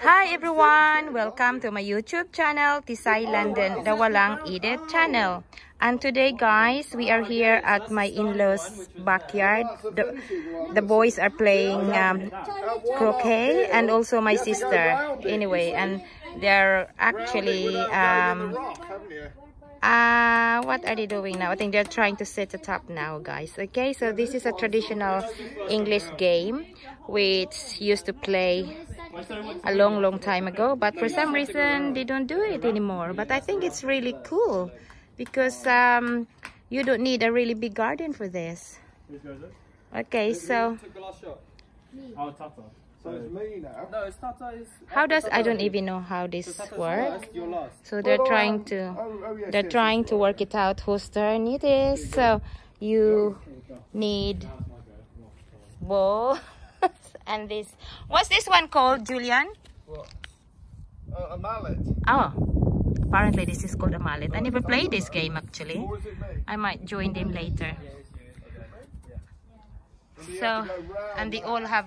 Hi everyone! Welcome to my YouTube channel, Tess-ay London, the Walang Edit channel. And today guys, we are here at my in-laws backyard. The, the boys are playing um, croquet and also my sister. Anyway, and they're actually... Um, rock, haven't you? Uh, what are they doing now? I think they're trying to set it up now, guys. Okay, so this is a traditional English game which used to play a long, long time ago. But for some reason, they don't do it anymore. But I think it's really cool because um, you don't need a really big garden for this. Okay, so Tata. So it's me now. No, it's Tata. It's how does I don't even know how this Tata's works. first, You're. So they're trying to. Oh, oh yes, they're yes, trying to work it out whose turn it is. So you need balls and this. What's this one called, Julian? Uh, a mallet. Oh, apparently this is called a mallet. I never played this game actually. Or is it me? I might join them later. So, and they all have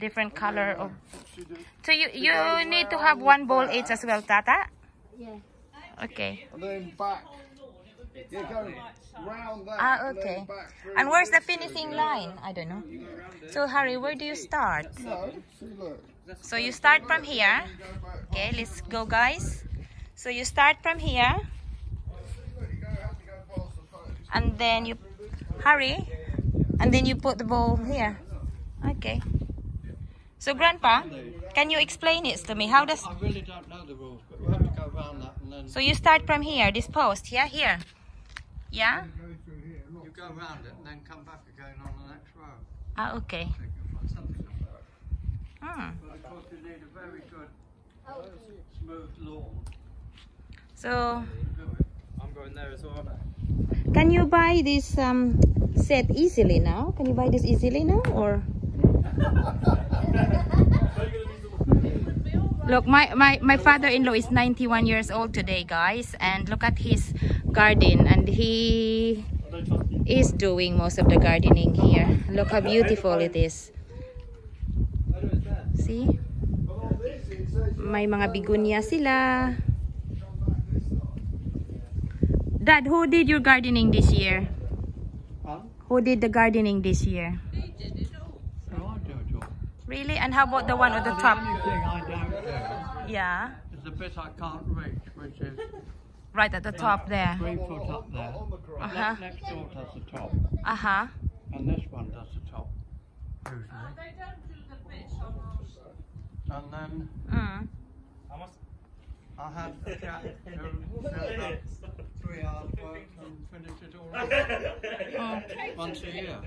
different color of. So you you need to have one ball each as well, Tata. Yeah. Okay. And then back. Yeah, go round that. Ah, okay. through And where's the finishing line? I don't know. So Harry, where do you start? No. So you start from here. Okay, let's go, guys. So you start from here, Look, you go, have to go past the post. and then you hurry, and then you put the ball here. Okay. So Grandpa, can you explain it to me? How does? I really don't know the rules, but you have to go around that and then So you start from here, this post, yeah, here, yeah. you go around it and then come back again on the next row. Ah, okay. So you can find something like that. Hmm. But of course you need a very good, smooth lawn So to do it. I'm going there as well. can you buy this um set easily now? Can you buy this easily now, or? Look, my, my, my father-in-law is 91 years old today, guys. And look at his garden. And he is doing most of the gardening here. Look how beautiful it is. See? May mga bigunya sila. Dad, who did your gardening this year? Huh? Who did the gardening this year? Really? And how about the one at the The top? only I don't do Yeah. It's the bit I can't reach, which is Right at the top there. three foot up there. Uh-huh. That next door does the top, Uh-huh. and this one does the top, usually. And then Mm. I had a chap who set up three hours work and finish it all up once a year.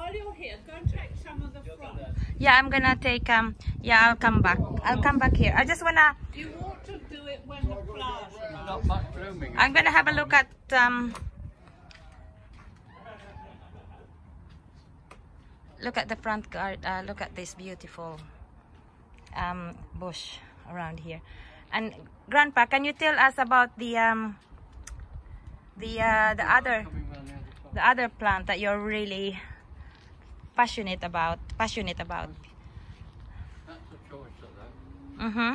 While you're here, go and take some of the front. Yeah, I'm gonna take um yeah, I'll come back. I'll come back here. I just wanna You ought to do it when the flowers are not much blooming. I'm gonna have a look at um look at the front guard uh, look at this beautiful um bush around here. And grandpa, can you tell us about the um the uh the other Coming round the other side. the other plant that you're really passionate about passionate about That's the choice of that. mm-hmm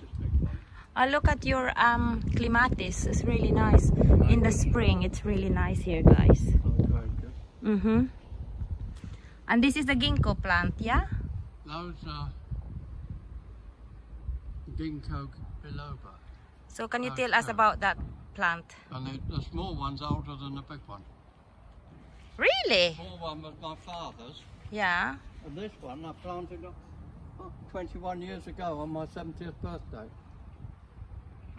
This big one. uh, look at your um clematis it's really nice in the spring it's really nice here guys mm-hmm and this is the ginkgo plant yeah Those are ginkgo biloba. so can you Oh, tell us about that plant And the, the small one's older than the big one. Really small one was my father's, yeah and this one I planted uh, 21 years ago on my 70th birthday.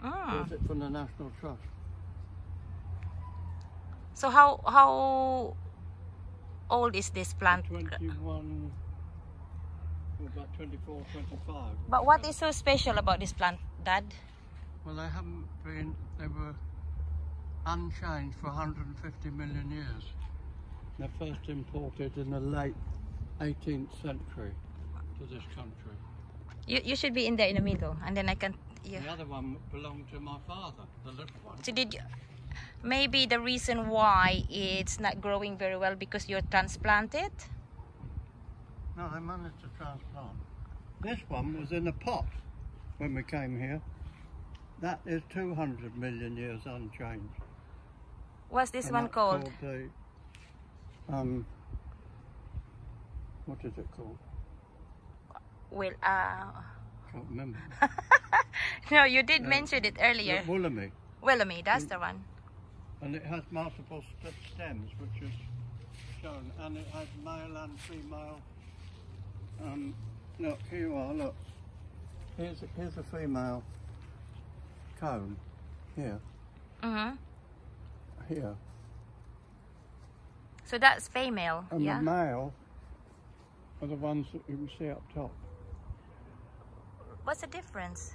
mm. Bought it from the National Trust. so how how old is this plant 21, about 24, 25. but what is so special about this plant dad Well, they haven't been, they were unchanged for 150 million years. They're first imported in the late 18th century to this country. you, you should be in there in the middle and then i can yeah The other one belonged to my father, the little one. So did you, maybe the reason why it's not growing very well because you're transplanted? No, they managed to transplant. This one was in a pot when we came here. That is 200 million years unchanged. What's this And one that's called? Um, what is it called? Well, uh, Can't remember. no, you did Uh, mention it earlier. Wollemi. Wollemi, that's the one. And it has multiple st- stems, which is shown. And it has male and female. Um, look, here you are, look. Here's a, here's a female cone. Here, Mm-hmm. here. So that's female, And yeah? the male are the ones that you can see up top. What's the difference?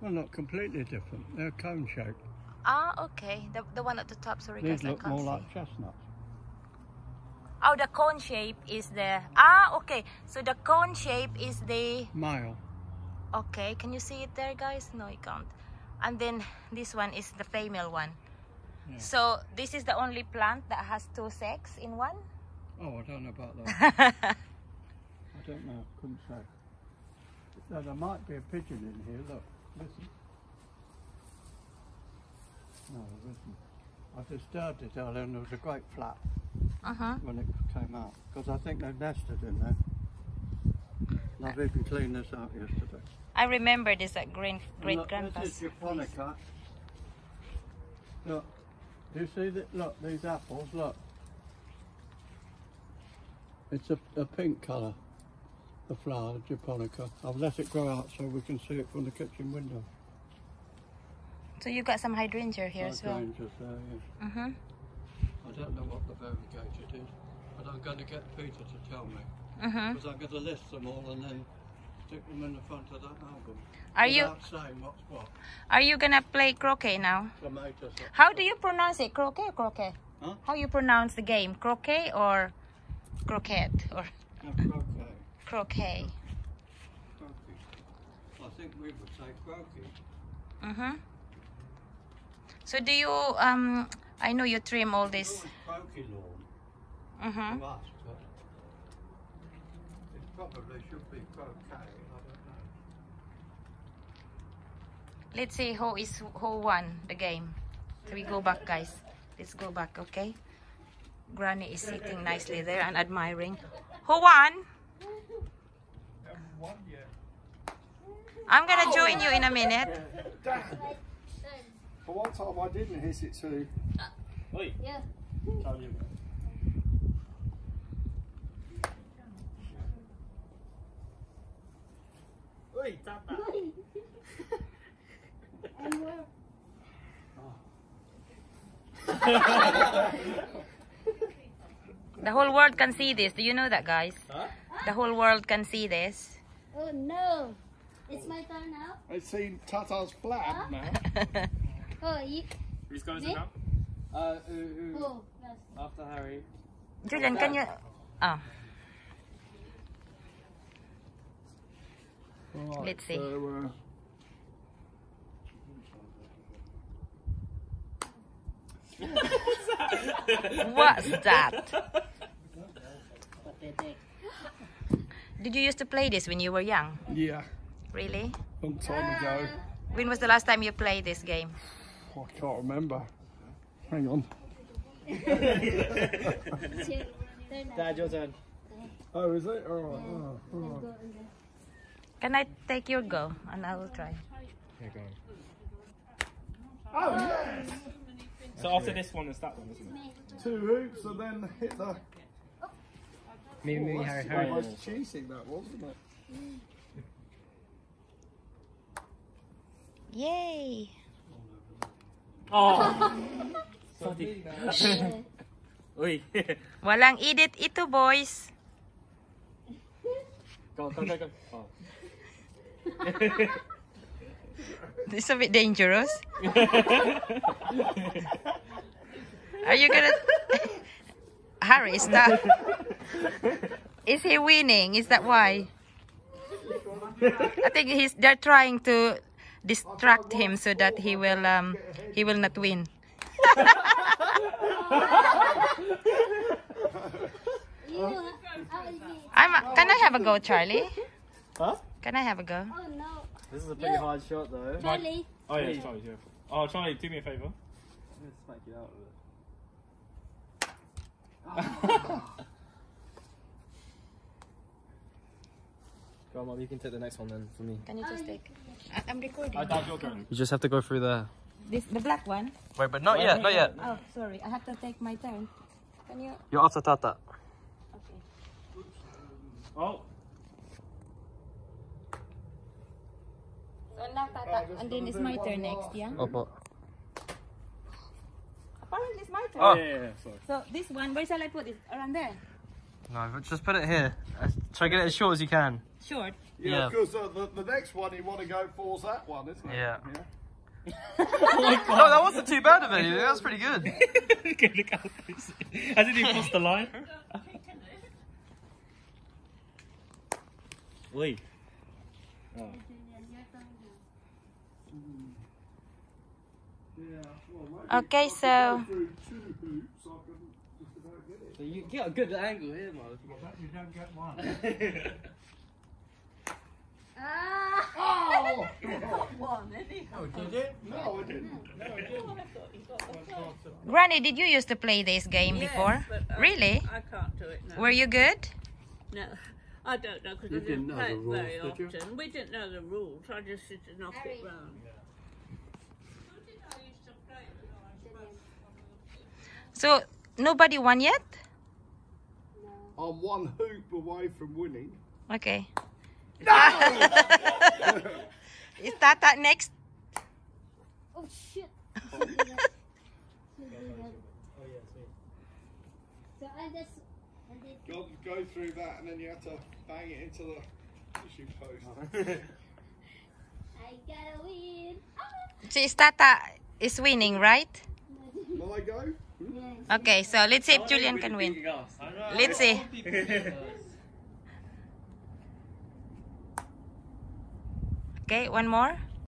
Well, not completely different. They're cone shaped. Ah, okay. The, the one at the top, sorry guys, These I look more see. like chestnuts. Oh, the cone shape is the... Ah, okay. So the cone shape is the... Male. Okay, can you see it there, guys? No, you can't. And then this one is the female one. Yeah. So this is the only plant that has two sex in one? Oh, I don't know about that. I don't know. Couldn't say. No, there might be a pigeon in here. Look, listen. No, there isn't. I disturbed it earlier and there was a great flap uh-huh. when it came out because I think they've nested in there. And I've even cleaned this out yesterday. I remember this at great And great look, grandpa's. This is japonica. Look, do you see that? Look, these apples. Look, it's a, a pink colour. The flower, the japonica. I've let it grow out so we can see it from the kitchen window. So you've got some hydrangea here as well. Hydrangeas there, yeah. Mm-hmm. I don't know what the variegated is, but I'm going to get Peter to tell me Mm-hmm. because I'm going to list them all and then stick them in the front of that album. Are you saying what's what? are you gonna play croquet now? Tomatoes. How do you pronounce it? Croquet or croquet? Huh? How you pronounce the game? Croquet or croquet or No, croquet. croquet? Croquet. I think we would say croquet. Mm-hmm. So do you um I know you trim all this croquet lawn us, but it probably should be croquet. I don't know. Let's see who is who won the game. So we go back guys. Let's go back, okay? Granny is sitting nicely there and admiring. Who won? I'm gonna join you in a minute. For one time I didn't hiss it too. Oi. Yeah. Tell you. Tata. The whole world can see this. Do you know that, guys? Huh? The whole world can see this. Oh no. It's my turn now. I've seen Tata's flab now. Oh, you. Who's going Me? to now? Uh, who, who, Oh, yes. after Harry. Julian, can you? Oh, Right, Let's see. So, uh, what's that? Did you used to play this when you were young? yeah, Really? long time ago. When was the last time you played this game? I can't remember. Hang on. It's your turn now. Dad, your turn. Oh, is it? Oh, oh, oh. Go in there. Can I take your go and I will try? Here, go oh yes! So after this one, it's that one, isn't it? Two hoops and then hit the. Me, me, Oh, Harry, that's Harry. almost cheating, that wasn't it? Yay! Oh! Sorry. Oi. Walang edit ito, boys. go, go, go, go. Oh. It's a bit dangerous. Are you gonna... Harry, stop. Is he winning? Is that why? I think he's they're trying to distract him so that he will um he will not win. I'm. Can I have a go, Charlie? Huh? Can I have a go? oh no. This is a pretty Yeah. hard shot though. Charlie. Oh yeah, it's Charlie. Yeah. Oh Charlie, do me a favor. Let's smack you out with it. Go on, Mom, you can take the next one then for me. Can you oh, just take? I- I'm recording. I doubt you're. You just have to go through there. This the black one. Wait, but not yet, not yet. Oh, sorry. I have to take my turn. Can you? You're after Tata. Okay. Oh. So now, Tata, and then it's my turn next, yeah? Opo. Apparently it's my turn. Oh. Yeah, yeah, yeah, sorry. So this one, where shall I put it? Around there? No, but just put it here. Uh, Try to get it as short as you can. Short. Yeah, Yeah. because uh, the, the next one you want to go for is that one, isn't it? Yeah. yeah. No, that wasn't too bad of anything. That was pretty good. okay, look how close. Hasn't even crossed the line. Wait. Oh. Okay, so Through two hoops, I couldn't just about so. it. You get a good angle here, man. You don't get one. Ah. Oh! Oh, did it? No, I didn't. Granny, did you used to play this game before? but, uh, Really? I can't do it now. Were you good? No, I don't know because You I didn't didn't know play the it rules, very did you? often. We didn't know the rules. I just used to knock it Harry. round. So nobody won yet? I'm one hoop away from winning. Okay. Is Tata next? Oh shit. Should do that. Should. So I just. Go, go through that and then you have to bang it into the issue post. Oh. I gotta win. Since Tata is winning, right? Will I go? Yes. Okay, so let's see if Julian can win. Let's see. Okay, one more.